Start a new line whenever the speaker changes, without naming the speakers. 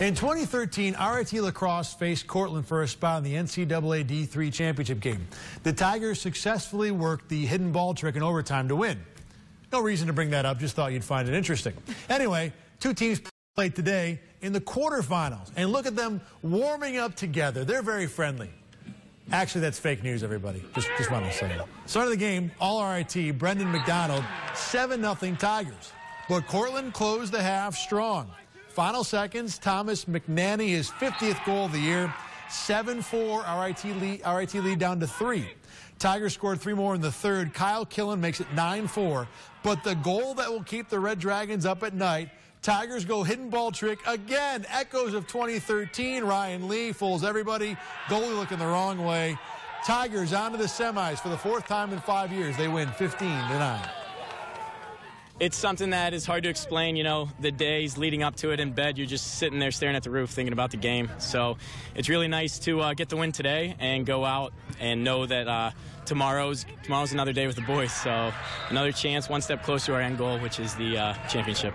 In 2013, RIT Lacrosse faced Cortland for a spot in the NCAA D3 championship game. The Tigers successfully worked the hidden ball trick in overtime to win. No reason to bring that up, just thought you'd find it interesting. Anyway, two teams played today in the quarterfinals, and look at them warming up together. They're very friendly. Actually, that's fake news, everybody. Just, just want to say it. Start of the game, all RIT, Brendan McDonald, 7-0 Tigers. But Cortland closed the half strong. Final seconds, Thomas McNanny, his 50th goal of the year. 7-4, RIT lead, RIT lead down to three. Tigers scored three more in the third. Kyle Killen makes it 9-4. But the goal that will keep the Red Dragons up at night, Tigers go hidden ball trick again. Echoes of 2013. Ryan Lee fools everybody. Goalie looking the wrong way. Tigers on to the semis for the fourth time in five years. They win 15 to 9
it's something that is hard to explain. You know, the days leading up to it in bed, you're just sitting there staring at the roof thinking about the game. So it's really nice to uh, get the win today and go out and know that uh, tomorrow's tomorrow's another day with the boys. So another chance, one step closer to our end goal, which is the uh, championship.